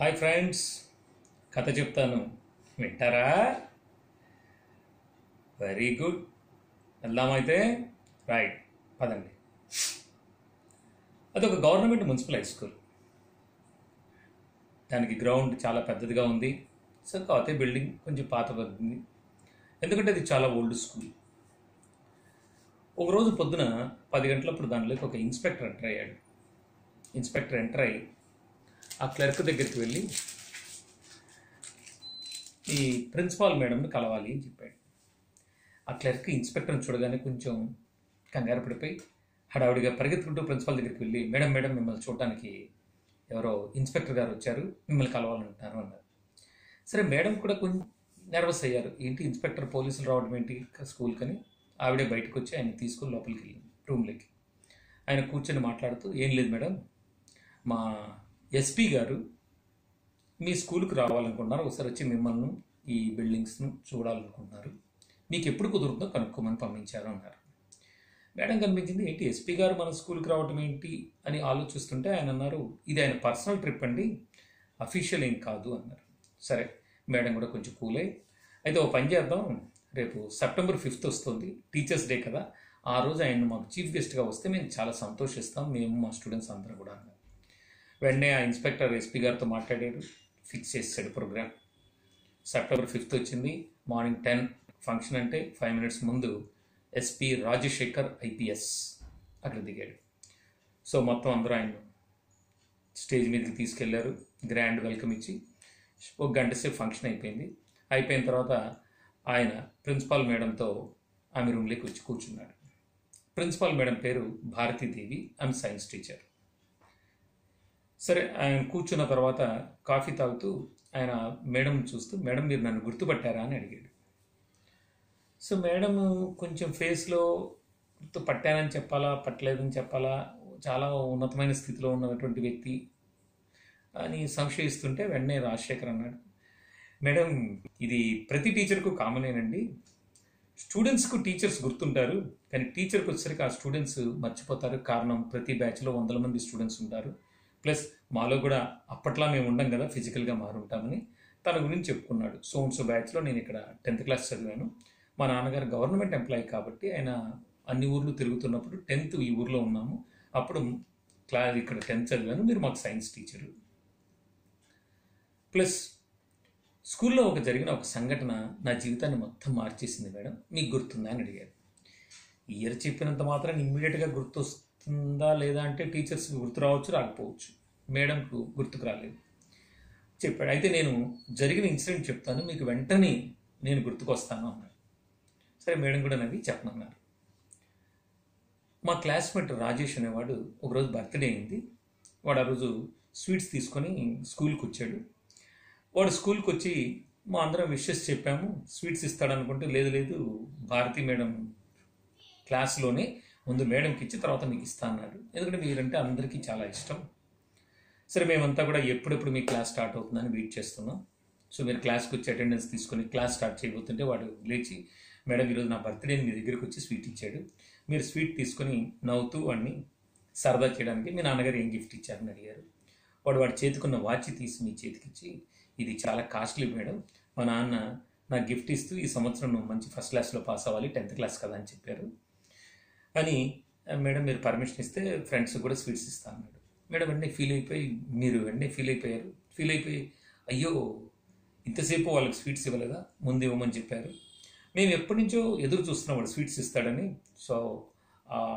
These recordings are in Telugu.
హాయ్ ఫ్రెండ్స్ కథ చెప్తాను. వింటారా? Very good. వెళ్దామైతే రైట్ పదండి. అదొక గవర్నమెంట్ మున్సిపల్ హై స్కూల్. దానికి గ్రౌండ్ చాలా పెద్దదిగా ఉంది. సో కాకపోతే బిల్డింగ్ కొంచెం పాత పడుతుంది ఎందుకంటే అది చాలా ఓల్డ్ స్కూల్. ఒకరోజు పొద్దున పది గంటలప్పుడు దానిలోకి ఒక ఇన్స్పెక్టర్ ఎంటర్ అయ్యాడు. ఇన్స్పెక్టర్ ఎంటర్ అయ్యి ఆ క్లర్క్ దగ్గరికి వెళ్ళి ఈ ప్రిన్సిపాల్ మేడంని కలవాలి అని చెప్పాడు. ఆ క్లర్క్ ఇన్స్పెక్టర్ని చూడగానే కొంచెం కంగారు పడిపోయి హడావుడిగా పరిగెత్తుకుంటూ ప్రిన్సిపాల్ దగ్గరికి వెళ్ళి మేడం మేడం మిమ్మల్ని చూడడానికి ఎవరో ఇన్స్పెక్టర్ గారు వచ్చారు మిమ్మల్ని కలవాలంటున్నారు అన్నారు. సరే మేడం కూడా కొంచెం నర్వస్ అయ్యారు. ఏంటి ఇన్స్పెక్టర్ పోలీసులు రావడం ఏంటి స్కూల్కని? ఆవిడే బయటకు వచ్చి ఆయన తీసుకుని లోపలికి వెళ్ళింది రూమ్లోకి. ఆయన కూర్చొని మాట్లాడుతూ ఏం లేదు మేడం మా ఎస్పీ గారు మీ స్కూల్కి రావాలనుకుంటున్నారు ఒకసారి వచ్చి మిమ్మల్ని ఈ బిల్డింగ్స్ను చూడాలనుకుంటున్నారు మీకు ఎప్పుడు కుదురుతుందో కనుక్కోమని పంపించారు అన్నారు. మేడం కనిపించింది ఏంటి ఎస్పీ గారు మన స్కూల్కి రావటం ఏంటి? అని ఆలోచిస్తుంటే ఆయన అన్నారు ఇది ఆయన పర్సనల్ ట్రిప్ అండి అఫీషియల్ ఏం కాదు అన్నారు. సరే మేడం కూడా కొంచెం కూల్ అయ్యి అయితే ఓ పని చేద్దాం రేపు సెప్టెంబర్ ఫిఫ్త్ వస్తుంది టీచర్స్ డే కదా ఆ రోజు ఆయన మాకు చీఫ్ గెస్ట్గా వస్తే మేము చాలా సంతోషిస్తాం మేము మా స్టూడెంట్స్ అందరూ కూడా అన్నారు. వెంటనే ఆ ఇన్స్పెక్టర్ ఎస్పీ గారితో మాట్లాడారు. ఫిక్స్ చేసాడు ప్రోగ్రామ్. సెప్టెంబర్ ఫిఫ్త్ వచ్చింది. మార్నింగ్ టెన్ ఫంక్షన్ అంటే ఫైవ్ మినిట్స్ ముందు ఎస్పీ రాజశేఖర్ ఐపీఎస్ అక్కడ దిగాడు. సో మొత్తం అందరూ ఆయన స్టేజ్ మీదకి తీసుకెళ్ళారు. గ్రాండ్ వెల్కమ్ ఇచ్చి ఒక గంట సేపు ఫంక్షన్ అయిపోయింది. అయిపోయిన తర్వాత ఆయన ప్రిన్సిపాల్ మేడంతో ఆమె రూమ్లోకి వచ్చి కూర్చున్నాడు. ప్రిన్సిపాల్ మేడం పేరు భారతీదేవి. ఆమె సైన్స్ టీచర్. సరే ఆయన కూర్చున్న తర్వాత కాఫీ తాగుతూ ఆయన మేడం చూస్తూ మేడం మీరు నన్ను గుర్తుపట్టారా? అని అడిగాడు. సో మేడం కొంచెం ఫేస్లో గుర్తు పట్టానని చెప్పాలా పట్టలేదని చెప్పాలా? చాలా ఉన్నతమైన స్థితిలో ఉన్నటువంటి వ్యక్తి అని సంశయిస్తుంటే వెంటనే రాజశేఖర్ అన్నాడు. మేడం ఇది ప్రతి టీచర్కు కామనేనండి. స్టూడెంట్స్కు టీచర్స్ గుర్తుంటారు కానీ టీచర్కి వచ్చేసరికి ఆ స్టూడెంట్స్ మర్చిపోతారు. కారణం ప్రతి బ్యాచ్లో వందల మంది స్టూడెంట్స్ ఉంటారు. ప్లస్ మాలో కూడా అప్పట్లా మేము ఉండం కదా ఫిజికల్గా మారుంటామని తన గురించి చెప్పుకున్నాడు. సోమ్స్ బ్యాచ్లో నేను ఇక్కడ టెన్త్ క్లాస్ చదివాను. మా నాన్నగారు గవర్నమెంట్ ఎంప్లాయీ కాబట్టి ఆయన అన్ని ఊర్లు తిరుగుతున్నప్పుడు టెన్త్ ఈ ఊర్లో ఉన్నాము. అప్పుడు క్లా ఇక్కడ టెన్త్ చదివాను. మీరు మాకు సైన్స్ టీచరు. ప్లస్ స్కూల్లో ఒక జరిగిన ఒక సంఘటన నా జీవితాన్ని మొత్తం మార్చేసింది మేడం. మీకు గుర్తుందా అని అడిగారు. ఇయర్ చెప్పినంత మాత్రం ఇమ్మీడియట్గా గుర్తొస్తుంది లేదా అంటే టీచర్స్కి గుర్తు రావచ్చు రాకపోవచ్చు. మేడంకు గుర్తుకు రాలేదు. చెప్పాడు. అయితే నేను జరిగిన ఇన్సిడెంట్ చెప్తాను. మీకు వెంటనే నేను గుర్తుకొస్తాను అన్నాడు. సరే మేడం కూడా నవ్వి చెప్పనన్నారు మా క్లాస్మేట్ రాజేష్ అనేవాడు ఒకరోజు బర్త్డే అయింది. వాడు ఆ రోజు స్వీట్స్ తీసుకొని స్కూల్కి వచ్చాడు. వాడు స్కూల్కి వచ్చి మా అందరం విషెస్ చెప్పాము. స్వీట్స్ ఇస్తాడనుకుంటే లేదు లేదు భారతి మేడం క్లాస్లోనే ముందు మేడంకి ఇచ్చి తర్వాత మీకు ఇస్తా అన్నాడు. ఎందుకంటే మీరంటే అందరికీ చాలా ఇష్టం. సరే మేమంతా కూడా ఎప్పుడెప్పుడు మీ క్లాస్ స్టార్ట్ అవుతుందని వెయిట్ చేస్తున్నాం. సో మీరు క్లాస్కి వచ్చి అటెండెన్స్ తీసుకొని క్లాస్ స్టార్ట్ చేయబోతుంటే వాడు లేచి మేడం ఈరోజు నా బర్త్డే మీ దగ్గరికి వచ్చి స్వీట్ ఇచ్చాడు. మీరు స్వీట్ తీసుకొని నవ్వుతూ వాడిని సరదా చేయడానికి మీ నాన్నగారు ఏం గిఫ్ట్ ఇచ్చారని అడిగారు. వాడు వాడి చేతికున్న వాచ్ తీసి మీ చేతికిచ్చి ఇది చాలా కాస్ట్లీ మేడం. మా నాన్న నాకు గిఫ్ట్ ఇస్తూ ఈ సంవత్సరం నువ్వు మంచి ఫస్ట్ క్లాస్లో పాస్ అవ్వాలి టెన్త్ క్లాస్ కదా అని చెప్పారు. అని మేడం మీరు పర్మిషన్ ఇస్తే ఫ్రెండ్స్ కూడా స్వీట్స్ ఇస్తా అన్నాడు మేడం వెంటనే ఫీల్ అయిపోయి మీరు వెంటనే ఫీల్ అయిపోయారు. ఫీల్ అయిపోయి అయ్యో ఇంతసేపు వాళ్ళకి స్వీట్స్ ఇవ్వలేదా? ముందు ఇవ్వమని చెప్పారు. మేము ఎప్పటి నుంచో ఎదురు చూస్తున్నాం వాడు స్వీట్స్ ఇస్తాడని. సో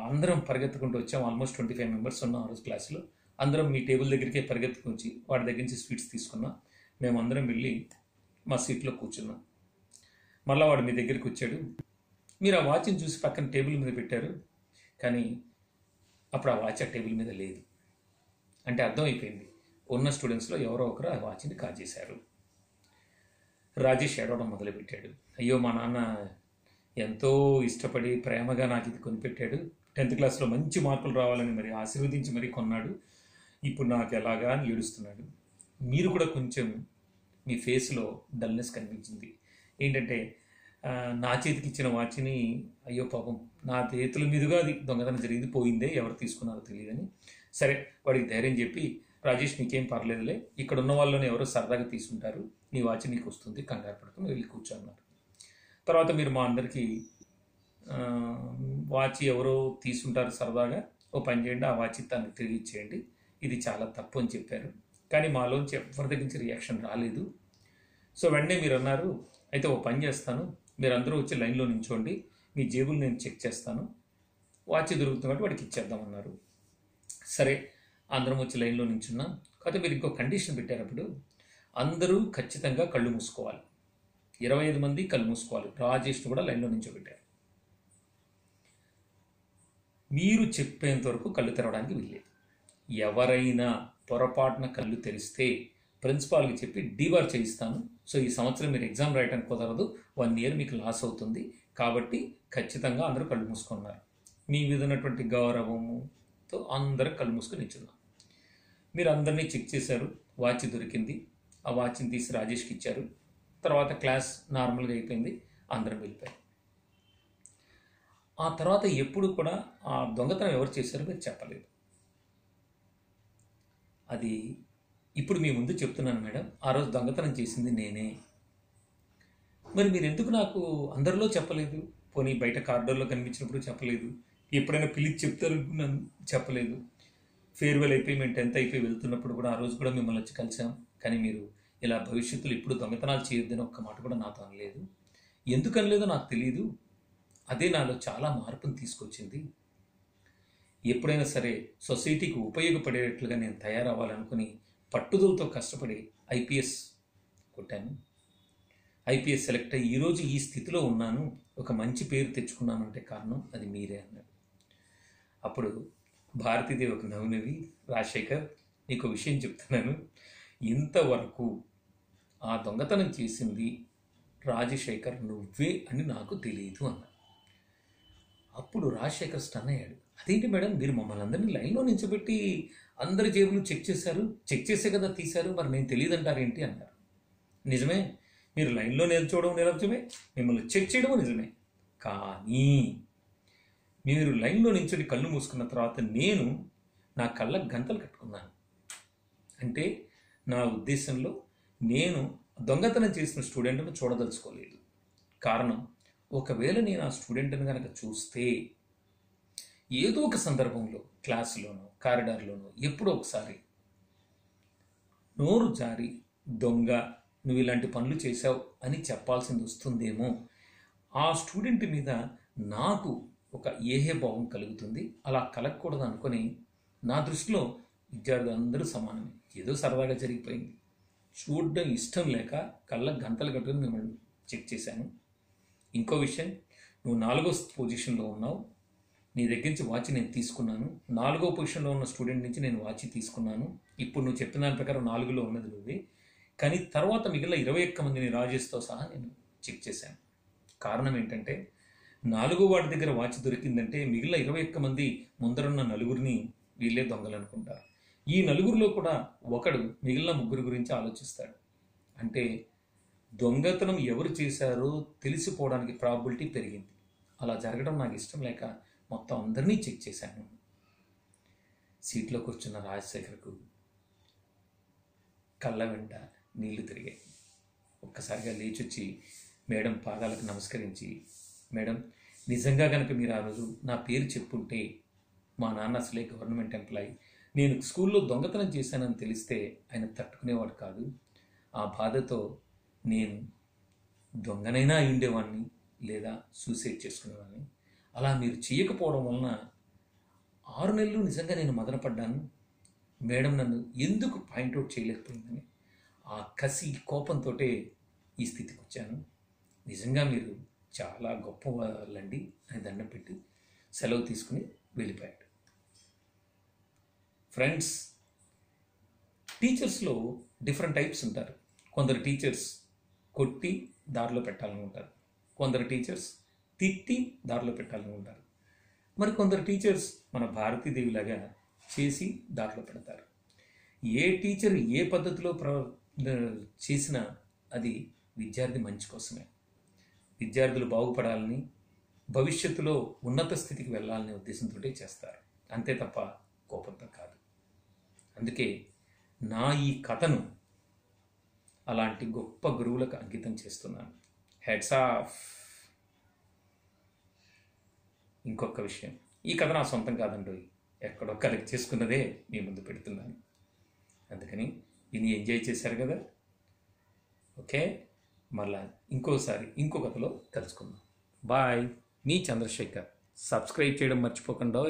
అందరం పరిగెత్తుకుంటూ వచ్చాం. ఆల్మోస్ట్ ట్వంటీ ఫైవ్ మెంబర్స్ ఉన్నాం ఆ రోజు క్లాస్లో. అందరం మీ టేబుల్ దగ్గరికే పరిగెత్తుకొచ్చి వాడి దగ్గర నుంచి స్వీట్స్ తీసుకున్నాం. మేము అందరం వెళ్ళి మా సీట్లో కూర్చున్నాం. మళ్ళీ వాడు మీ దగ్గరికి వచ్చాడు. మీరు ఆ వాచ్ని చూసి పక్కన టేబుల్ మీద పెట్టారు కానీ అప్పుడు ఆ వాచ్ ఆ టేబుల్ మీద లేదు. అంటే అర్థం అయిపోయింది ఉన్న స్టూడెంట్స్లో ఎవరో ఒకరు ఆ వాచ్ని కాజేశారు రాజేష్ ఏడవడం మొదలుపెట్టాడు. అయ్యో మా నాన్న ఎంతో ఇష్టపడి ప్రేమగా నాకు ఇది కొనిపెట్టాడు. టెన్త్ క్లాస్లో మంచి మార్కులు రావాలని మరి ఆశీర్వదించి మరి కొన్నాడు. ఇప్పుడు నాకు ఎలాగా అని ఏడుస్తున్నాడు. మీరు కూడా కొంచెం మీ ఫేస్లో డల్నెస్ కనిపించింది. ఏంటంటే నా చేతికి ఇచ్చిన వాచ్ని అయ్యో పాపం నా చేతుల మీదుగా అది దొంగతనం జరిగింది పోయిందే ఎవరు తీసుకున్నారో తెలియదని. సరే వాడికి ధైర్యం చెప్పి రాజేష్ నీకేం పర్లేదులే ఇక్కడ ఉన్న వాళ్ళని ఎవరో సరదాగా తీసుకుంటారు నీ వాచ్ నీకు వస్తుంది కంగారు పడుకుని వెళ్ళి కూర్చోన్నారు తర్వాత మీరు మా అందరికీ వాచ్ ఎవరో తీసుకుంటారు సరదాగా ఓ పని చేయండి ఆ వాచ్ తనకు తిరిగి ఇచ్చేయండి ఇది చాలా తప్పు అని చెప్పారు. కానీ మాలోంచి ఎవరి దగ్గర నుంచి రియాక్షన్ రాలేదు. సో వెంటనే మీరు అన్నారు అయితే ఓ పని చేస్తాను మీరు అందరూ వచ్చి లైన్లో నించోండి. మీ జేబులు నేను చెక్ చేస్తాను. వాచ్ దొరుకుతుంది కాబట్టి వాడికి ఇచ్చేద్దామన్నారు. సరే అందరం వచ్చి లైన్లో నించున్నాం. కాకపోతే మీరు ఇంకో కండిషన్ పెట్టారప్పుడు అందరూ ఖచ్చితంగా కళ్ళు మూసుకోవాలి. ఇరవై ఐదు మంది కళ్ళు మూసుకోవాలి. రాజేష్ను కూడా లైన్లో నించోబెట్టారు మీరు చెప్పేంత వరకు కళ్ళు తెరవడానికి వీల్లేదు. ఎవరైనా పొరపాటున కళ్ళు తెరిస్తే ప్రిన్సిపాల్కి చెప్పి డీబార్ చేయిస్తాను. సో ఈ సంవత్సరం మీరు ఎగ్జామ్ రాయటానికి కుదరదు. వన్ ఇయర్ మీకు లాస్ అవుతుంది. కాబట్టి ఖచ్చితంగా అందరూ కళ్ళు మూసుకున్నారు. మీ మీద ఉన్నటువంటి గౌరవముతో అందరూ కళ్ళు మూసుకొని ఇచ్చున్నాం మీరు అందరినీ చెక్ చేశారు. వాచ్ దొరికింది. ఆ వాచ్ని తీసి రాజేష్కి ఇచ్చారు. తర్వాత క్లాస్ నార్మల్గా అయిపోయింది. అందరం వెళ్ళిపోయారు ఆ తర్వాత ఎప్పుడు కూడా ఆ దొంగతనం ఎవరు చేశారో మీరు చెప్పలేదు. అది ఇప్పుడు మీ ముందు చెప్తున్నాను మేడం. ఆ రోజు దొంగతనం చేసింది నేనే. మరి మీరు ఎందుకు నాకు అందరిలో చెప్పలేదు? పోనీ బయట కార్డర్లో కనిపించినప్పుడు చెప్పలేదు. ఎప్పుడైనా పిలిచి చెప్తారనుకున్నాను చెప్పలేదు. ఫేర్వెల్ అయిపోయి మేము టెన్త్ అయిపోయి వెళ్తున్నప్పుడు కూడా ఆ రోజు కూడా మిమ్మల్ని వచ్చి కలిసాం. కానీ మీరు ఇలా భవిష్యత్తులో ఇప్పుడు దొంగతనాలు చేయొద్దని ఒక్క మాట కూడా నాతో అనలేదు. ఎందుకు అనలేదో నాకు తెలియదు అదే నాలో చాలా మార్పును తీసుకొచ్చింది. ఎప్పుడైనా సరే సొసైటీకి ఉపయోగపడేటట్లుగా నేను తయారవ్వాలనుకుని పట్టుదలతో కష్టపడి ఐపీఎస్ కొట్టాను. ఐపీఎస్ సెలెక్ట్ అయ్యి ఈరోజు ఈ స్థితిలో ఉన్నాను. ఒక మంచి పేరు తెచ్చుకున్నాను అంటే కారణం అది మీరే అన్నాడు అప్పుడు భారతీదేవి ఒక నవ్వునవి రాజశేఖర్ నీకు విషయం చెప్తున్నాను. ఇంతవరకు ఆ దొంగతనం చేసింది రాజశేఖర్ నువ్వే అని నాకు తెలియదు అన్నాడు అప్పుడు రాజశేఖర్ స్టన్ అయ్యాడు. అదేంటి మేడం? మీరు మమ్మల్ని అందరినీ లైన్లో నించోబెట్టి అందరి జేబులు చెక్ చేశారు? చెక్ చేసే కదా తీశారు? మరి నేను తెలియదు అంటారేంటి అన్నారు. నిజమే. మీరు లైన్లో నిల్చోవడం నిలవచమే మిమ్మల్ని చెక్ చేయడం నిజమే. కానీ మీరు లైన్లో నించొని కళ్ళు మూసుకున్న తర్వాత నేను నా కళ్ళకు గంతలు కట్టుకున్నాను. అంటే నా ఉద్దేశంలో నేను దొంగతనం చేసిన స్టూడెంట్ను చూడదలుచుకోలేదు. కారణం ఒకవేళ నేను ఆ స్టూడెంట్ని కనుక చూస్తే ఏదో ఒక సందర్భంలో క్లాసులోనో కారిడార్లోనో ఎప్పుడో ఒకసారి నోరు జారి దొంగ నువ్వు ఇలాంటి పనులు చేశావు అని చెప్పాల్సింది వస్తుందేమో. ఆ స్టూడెంట్ మీద నాకు ఒక ఏహే భావం కలుగుతుంది. అలా కలగకూడదు అనుకొని నా దృష్టిలో విద్యార్థులు అందరూ సమానమే. ఏదో సరదాగా జరిగిపోయింది. చూడడం ఇష్టం లేక కళ్ళ గంటలు కట్టుకుని మిమ్మల్ని చెక్ చేశాను. ఇంకో విషయం నువ్వు నాలుగో పొజిషన్లో ఉన్నావు. నీ దగ్గర నుంచి వాచ్ నేను తీసుకున్నాను. నాలుగో పొజిషన్లో ఉన్న స్టూడెంట్ నుంచి నేను వాచ్ తీసుకున్నాను. ఇప్పుడు నువ్వు చెప్పిన దాని ప్రకారం నాలుగులో ఉన్నది నువ్వే. కానీ తర్వాత మిగిలిన ఇరవై ఒక్క మందిని రాజేష్తో సహా నేను చెక్ చేశాను. కారణం ఏంటంటే నాలుగో వాడి దగ్గర వాచ్ దొరికిందంటే మిగిలిన ఇరవై ఒక్క మంది ముందరున్న నలుగురిని వీళ్ళే దొంగలు అనుకుంటారు ఈ నలుగురిలో కూడా ఒకడు మిగిలిన ముగ్గురు గురించి ఆలోచిస్తాడు. అంటే దొంగతనం ఎవరు చేశారో తెలిసిపోవడానికి ప్రాబిలిటీ పెరిగింది. అలా జరగడం నాకు ఇష్టం లేక మొత్తం అందరినీ చెక్ చేశాను. సీట్లో కూర్చున్న రాజశేఖర్కు కళ్ళ వెంట నీళ్ళు తిరిగాయి. ఒక్కసారిగా లేచొచ్చి మేడం పాదాలకు నమస్కరించి మేడం నిజంగా కనుక మీరు ఆ రోజు నా పేరు చెప్పుంటే మా నాన్న అసలే గవర్నమెంట్ ఎంప్లాయీ. నేను స్కూల్లో దొంగతనం చేశానని తెలిస్తే ఆయన తట్టుకునేవాడు కాదు. ఆ బాధతో నేను దొంగనైనా అయి ఉండేవాడిని లేదా సూసైడ్ చేసుకునేవాడిని అలా మీరు చేయకపోవడం వలన ఆరు నెలలు నిజంగా నేను మదనపడ్డాను. మేడం నన్ను ఎందుకు పాయింట్అవుట్ చేయలేకపోయిందని ఆ కసి కోపంతో ఈ స్థితికి వచ్చాను నిజంగా మీరు చాలా గొప్ప వాళ్ళండి అని దండం పెట్టి సెలవు తీసుకుని వెళ్ళిపోయాడు ఫ్రెండ్స్ టీచర్స్లో డిఫరెంట్ టైప్స్ ఉంటారు. కొందరు టీచర్స్ కొట్టి దారిలో పెట్టాలనుకుంటారు కొందరు టీచర్స్ తిట్టి దారిలో పెట్టాలని ఉంటారు. మరి కొందరు టీచర్స్ మన భారతీదేవిలాగా చేసి దారిలో పెడతారు. ఏ టీచర్ ఏ పద్ధతిలో ప్ర చేసినా అది విద్యార్థి మంచి కోసమే. విద్యార్థులు బాగుపడాలని భవిష్యత్తులో ఉన్నత స్థితికి వెళ్ళాలనే ఉద్దేశంతో చేస్తారు. అంతే తప్ప కోపంతో కాదు. అందుకే నా ఈ కథను అలాంటి గొప్ప గురువులకు అంకితం చేస్తున్నాను. హెడ్స్ ఆఫ్ ఇంకొక విషయం. ఈ కథ నా సొంతం కాదండి ఎక్కడో కలెక్ట్ చేసుకున్నదే మీ ముందు పెడుతున్నాను. అందుకని ఇది ఎంజాయ్ చేశారు కదా? ఓకే? మళ్ళా ఇంకోసారి ఇంకో కథలో కలుసుకుందాం. బాయ్. మీ చంద్రశేఖర్. సబ్స్క్రైబ్ చేయడం మర్చిపోకుండా